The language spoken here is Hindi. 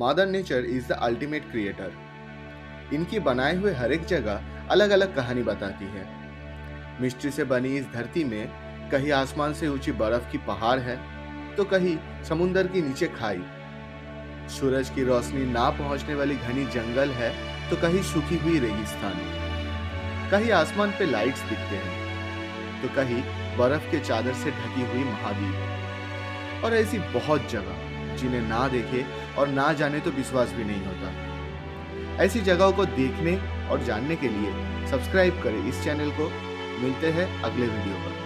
Mother nature is the ultimate creator इनकी बनाए हुए हर एक जगह अलग अलग कहानी बताती है। मिस्ट्री से बनी इस धरती में कहीं आसमान से ऊँची बर्फ़ की पहाड़ है तो कहीं समुन्दर के नीचे खाई। सूरज की रोशनी ना पहुँचने वाली घनी जंगल है तो कहीं सूखी हुई रेगिस्तान। कहीं आसमान पे लाइट्स दिखते हैं तो कहीं बर्फ़ के चादर से ढकी हुई महाद्वीप और ऐसी बहुत जगह जिन्हें ना देखे और ना जाने तो विश्वास भी नहीं होता। ऐसी जगहों को देखने और जानने के लिए सब्सक्राइब करें इस चैनल को। मिलते हैं अगले वीडियो पर।